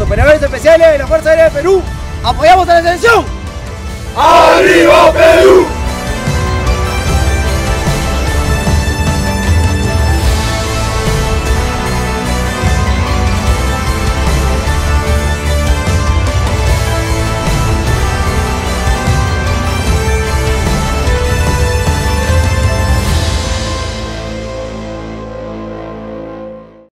Especiales de la Fuerza Aérea de Perú. ¡Apoyamos a la selección! ¡Arriba Perú!